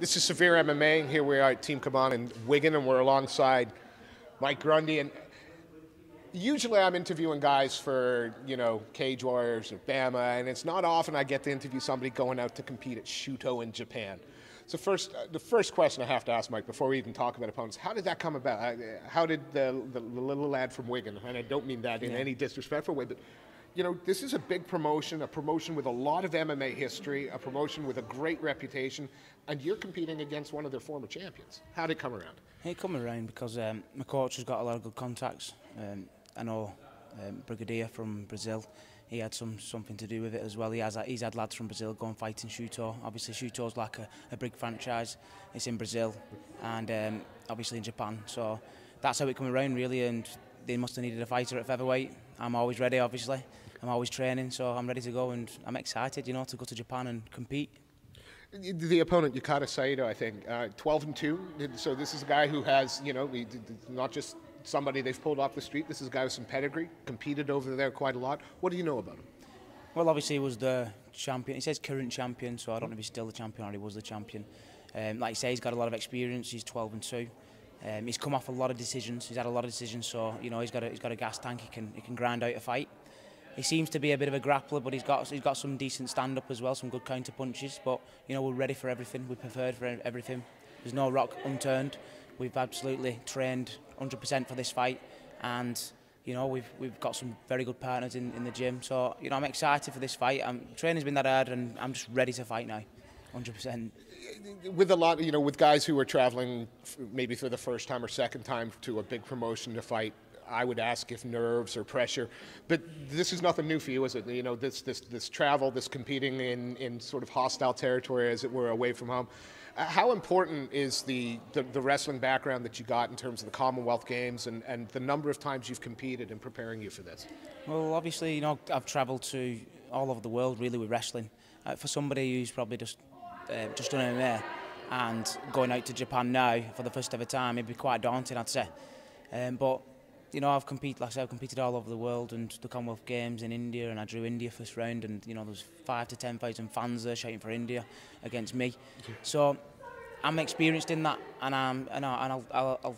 This is Severe MMA. And here we are at Team Kaman in Wigan, and we're alongside Mike Grundy. And usually I'm interviewing guys for, you know, Cage Warriors or BAMMA, and it's not often I get to interview somebody going out to compete at Shooto in Japan. So first, uh, the first question I have to ask Mike before we even talk about opponents, how did that come about? Uh, how did the, the, the little lad from Wigan, and I don't mean that in yeah. any disrespectful way, but you know, this is a big promotion, a promotion with a lot of MMA history, a promotion with a great reputation, and you're competing against one of their former champions. How did it come around? It come around because um, my coach has got a lot of good contacts. Um, I know um, Brigadier from Brazil. He had some something to do with it as well. He has he's had lads from Brazil go and fight in Shooto. Obviously, Shooto's like a, a big franchise. It's in Brazil and um, obviously in Japan. So that's how it come around really. And they must have needed a fighter at featherweight. I'm always ready, obviously. I'm always training, so I'm ready to go and I'm excited, you know, to go to Japan and compete. The opponent, Yutaka Saito, I think, uh, 12 and 2. So this is a guy who has, you know, not just somebody they've pulled off the street. This is a guy with some pedigree, competed over there quite a lot. What do you know about him? Well, obviously, he was the champion. He says current champion, so I don't know if he's still the champion or he was the champion. Um, like I say, he's got a lot of experience. He's 12 and 2. Um, he's come off a lot of decisions. He's had a lot of decisions, so you know he's got a, he's got a gas tank. He can he can grind out a fight. He seems to be a bit of a grappler, but he's got he's got some decent stand up as well, some good counter punches. But you know we're ready for everything. We're prepared for everything. There's no rock unturned. We've absolutely trained 100% for this fight, and you know we've we've got some very good partners in, in the gym. So you know I'm excited for this fight. I'm, training's been that hard, and I'm just ready to fight now, 100%. With a lot, you know, with guys who are traveling maybe for the first time or second time to a big promotion to fight, I would ask if nerves or pressure. But this is nothing new for you, is it? You know, this this this travel, this competing in in sort of hostile territory, as it were, away from home. Uh, how important is the, the, the wrestling background that you got in terms of the Commonwealth Games and, and the number of times you've competed in preparing you for this? Well, obviously, you know, I've travelled to all over the world really with wrestling. Uh, for somebody who's probably just uh, just done MMA and going out to Japan now for the first ever time, it'd be quite daunting, I'd say. Um, but you know, I've competed, like I said, I've competed all over the world and the Commonwealth Games in India, and I drew India first round, and you know, there was five to ten thousand fans there shouting for India against me. So I'm experienced in that, and I'm, and, I, and I'll, I'll, I'll,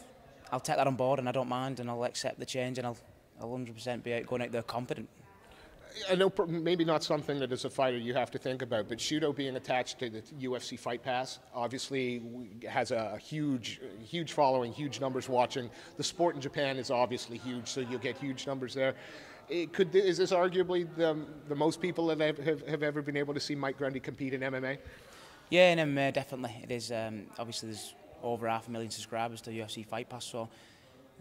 I'll take that on board, and I don't mind, and I'll accept the change, and I'll, I'll 100% be out going out there confident. I know maybe not something that as a fighter you have to think about, but Shooto being attached to the UFC Fight Pass obviously has a huge, huge following, huge numbers watching. The sport in Japan is obviously huge, so you'll get huge numbers there. It could is this arguably the, the most people that have, have, have ever been able to see Mike Grundy compete in MMA? Yeah, in MMA definitely it is. Um, obviously, there's over half a million subscribers to UFC Fight Pass, so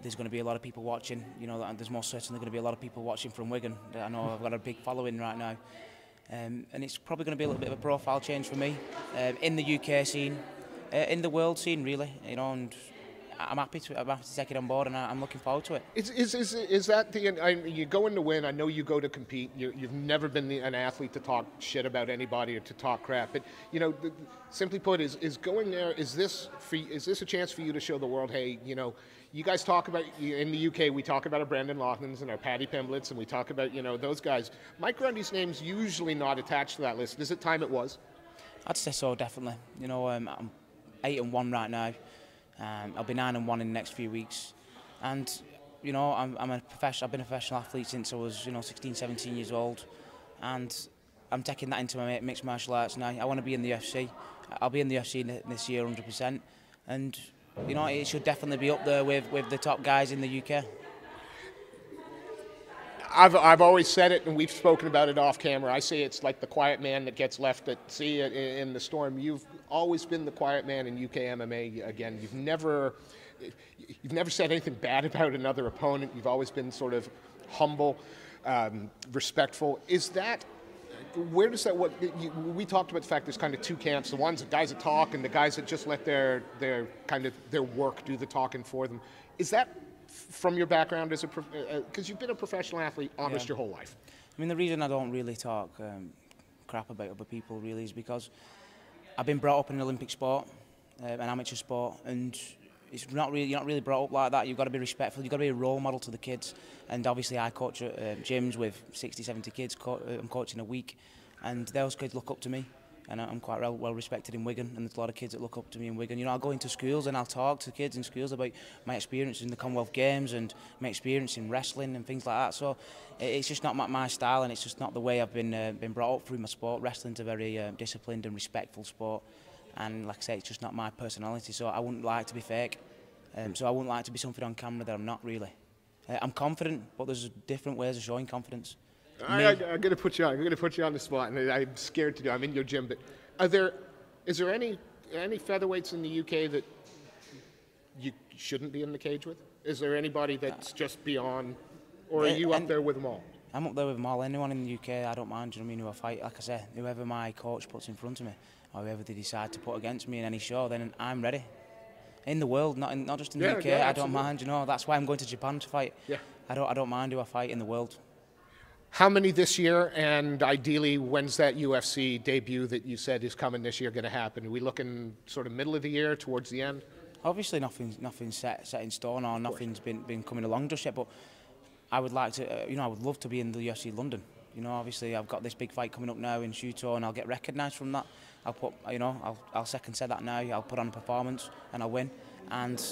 there's going to be a lot of people watching. You know, and there's most certainly going to be a lot of people watching from Wigan. I know I've got a big following right now. Um, and it's probably going to be a little bit of a profile change for me um, in the UK scene, uh, in the world scene, really. You know, and I'm happy to I'm happy to take it on board, and I, am looking forward to it. Is is is, is that the I, you go in to win? I know you go to compete. you have never been the, an athlete to talk shit about anybody or to talk crap. But you know, the, simply put, is is going there? Is this for, is this a chance for you to show the world? Hey, you know, you guys talk about in the UK. We talk about our Brendan Loughnane's and our Paddy Pimbletts, and we talk about you know those guys. Mike Grundy's name's usually not attached to that list. Is it time it was? I'd say so, definitely. You know, um, I'm eight and one right now. Um, I'll be nine and one in the next few weeks, and you know I'm, I'm a professional. I've been a professional athlete since I was you know 16, 17 years old, and I'm taking that into my mixed martial arts now. I want to be in the UFC. I'll be in the UFC this year 100%, and you know it should definitely be up there with with the top guys in the UK. I've, I've always said it, and we've spoken about it off camera. I say it's like the quiet man that gets left at sea in the storm. You've always been the quiet man in UK MMA. Again, you've never, you've never said anything bad about another opponent. You've always been sort of humble, um, respectful. Is that where does that what you, we talked about the fact there's kind of two camps the ones the guys that talk and the guys that just let their their kind of their work do the talking for them is that from your background as a because uh, uh you've been a professional athlete almost yeah. your whole life. I mean, the reason I don't really talk um, crap about other people really is because I've been brought up in an Olympic sport, uh, an amateur sport, and it's not really you're not really brought up like that. You've got to be respectful. You've got to be a role model to the kids. And obviously, I coach at uh, gyms with 60, 70 kids. Co uh, I'm coaching a week, and those kids look up to me. and I'm quite well respected in Wigan and there's a lot of kids that look up to me in Wigan. You know, I'll go into schools and I'll talk to kids in schools about my experience in the Commonwealth Games and my experience in wrestling and things like that. So it's just not my style and it's just not the way I've been uh, been brought up through my sport. Wrestling's a very uh, disciplined and respectful sport and like I say, it's just not my personality. So I wouldn't like to be fake. Um. So I wouldn't like to be something on camera that I'm not really. Uh, I'm confident, but there's different ways of showing confidence. I, I, I'm going to put you on. I'm to put you on the spot, and I'm scared to do. I'm in your gym, but are there? Is there any any featherweights in the UK that you shouldn't be in the cage with? Is there anybody that's just beyond, or are Uh, you up there with them all? I'm up there with them all. Anyone in the UK, I don't mind. You know I mean? Who I fight, like I said, whoever my coach puts in front of me, or whoever they decide to put against me in any show, then I'm ready. In the world, not in, not just in the Yeah, UK. yeah, I don't mind. You know, that's why I'm going to Japan to fight. Yeah. I don't I don't mind who I fight in the world. How many this year, and ideally, when's that UFC debut that you said is coming this year going to happen? Are we looking sort of middle of the year, towards the end? Obviously, nothing's nothing's set set in stone or nothing's been been coming along just yet. But I would like to, uh, you know, I would love to be in the UFC London. You know, obviously, I've got this big fight coming up now in Shooto, and I'll get recognised from that. I'll put, you know, I'll I'll second set that now. I'll put on a performance and I'll win. And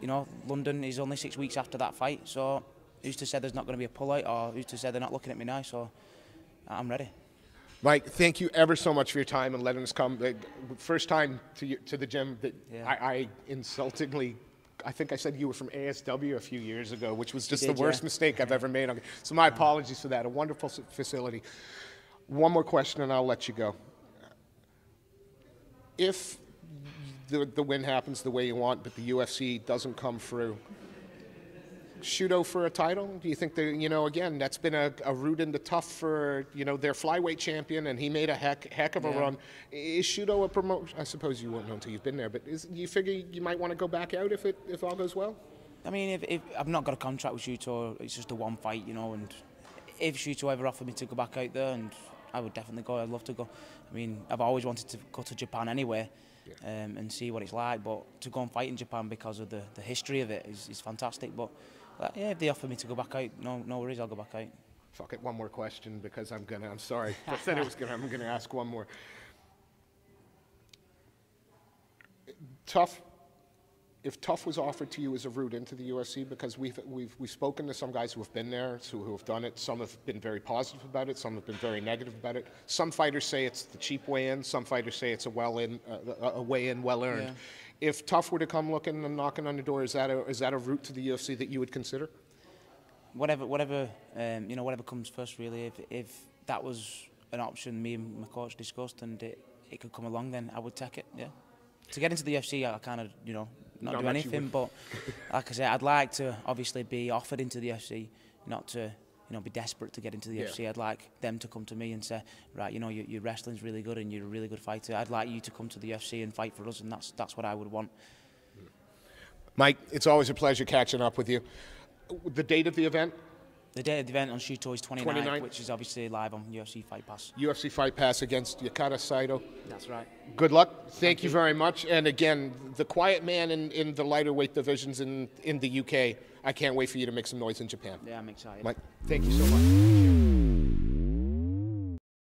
you know, London is only six weeks after that fight, so who's to say there's not going to be a pullout, or who's to say they're not looking at me now? So I'm ready. Mike, thank you ever so much for your time and letting us come. First time to you, to the gym that Yeah. I, I insultingly, I think I said you were from ASW a few years ago, which was just did, the worst yeah. mistake I've ever made. So my apologies for that. A wonderful facility. One more question, and I'll let you go. If the, the win happens the way you want, but the UFC doesn't come through, Shooto for a title? Do you think that you know again that's been a, a route in the TUF for you know their flyweight champion and he made a heck heck of a Yeah. run. Is Shooto a promotion? I suppose you won't know until you've been there, but is, do you figure you might want to go back out if it if all goes well? I mean, if, if I've not got a contract with Shooto, it's just a one fight, you know. And if Shooto ever offered me to go back out there, and I would definitely go. I'd love to go. I mean, I've always wanted to go to Japan anyway, um, and see what it's like. But to go and fight in Japan because of the, the history of it is, is fantastic. But uh, yeah, if they offer me to go back out, no no worries, I'll go back out. Fuck it, one more question because I'm gonna. I'm sorry. I said it was gonna. I'm gonna ask one more. TUF. If TUF was offered to you as a route into the UFC, because we've we've we've spoken to some guys who have been there, who, who have done it. Some have been very positive about it. Some have been very negative about it. Some fighters say it's the cheap way in. Some fighters say it's a well in, uh, a way in, well earned. Yeah. If TUF were to come looking and knocking on the door, is that a is that a route to the UFC that you would consider? whatever whatever um, you know whatever comes first really if if that was an option me and my coach discussed and it, it could come along then I would take it yeah to get into the UFC I kind of you know not Not do anything but like I said I'd like to obviously be offered into the UFC not to you know be desperate to get into the Yeah. UFC I'd like them to come to me and say right you know your, your wrestling's really good and you're a really good fighter. I'd like you to come to the UFC and fight for us and that's that's what I would want. Hmm. Mike, it's always a pleasure catching up with you. The date of the event, the day of the event on Shooto is 29th, 29th. which is obviously live on UFC Fight Pass UFC Fight Pass against Yutaka Saito. that's right Good luck. Thank, you very much. And again, the quiet man in, in the lighter weight divisions in, in the UK. I can't wait for you to make some noise in Japan. yeah I'm excited Mike, thank you so much.